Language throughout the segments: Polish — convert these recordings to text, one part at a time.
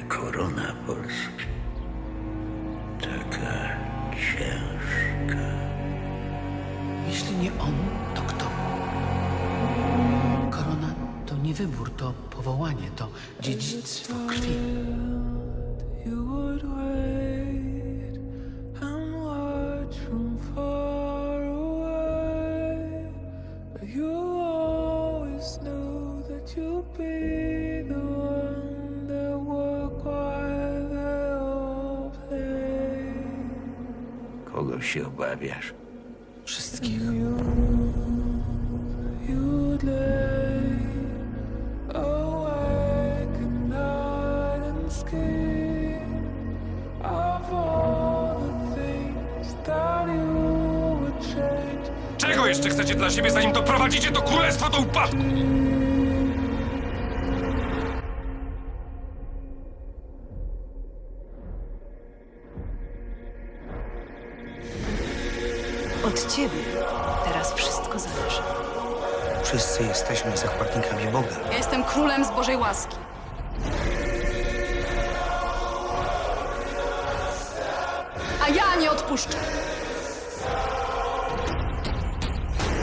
Korona polska taka ciężka. Jeśli nie on, to kto? Korona to nie wybór, to powołanie, to dziedzictwo krwi. You always knew that you'd be Kogo się obawiasz? Wszystkich. Czego jeszcze chcecie dla siebie, zanim doprowadzicie to królestwo do upadku? Od ciebie teraz wszystko zależy. Wszyscy jesteśmy zachłatnikami Boga. Ja jestem królem z Bożej łaski. A ja nie odpuszczę.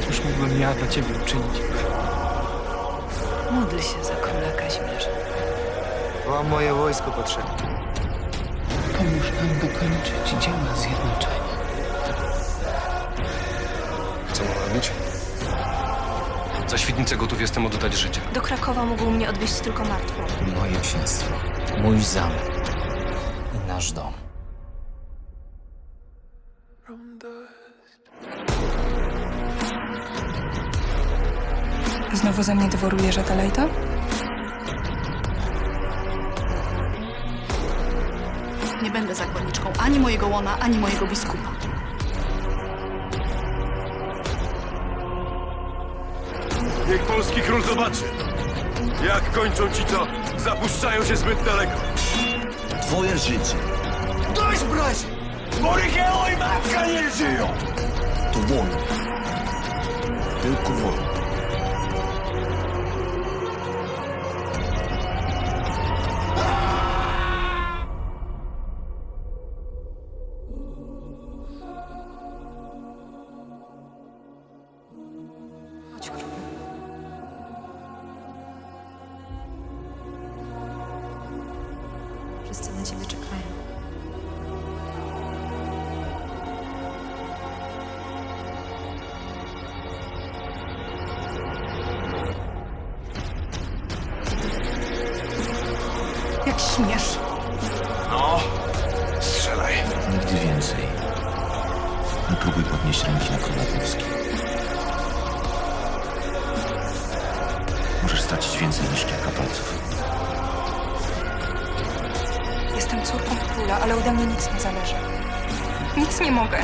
Cóż mógłbym ja dla ciebie uczynić? Módl się za króla Kazimierza. Wam moje wojsko potrzebne. Pomóż nam dokończyć dzieła zjednoczenia. Robić? Za świetnicę gotów jestem oddać życie. Do Krakowa mógł mnie odwieźć tylko martwą. Moje księstwo, mój zamek i nasz dom. Znowu ze mnie dworuje Żatalejta? Nie będę zakładniczką ani mojego łona, ani mojego biskupa. Niech polski król zobaczy, jak kończą ci, co zapuszczają się zbyt daleko. Twoje życie Dość, bracie! Morygeo i matka nie żyją! to wolno. Tylko wolno. Wszyscy na ciebie czekają. Jak śmiesz. No, strzelaj. Nigdy więcej. Nie próbuj podnieść ręki na króla Polski. Możesz stracić więcej niż kilka palców. Jestem córką króla, ale ode mnie nic nie zależy. Nic nie mogę.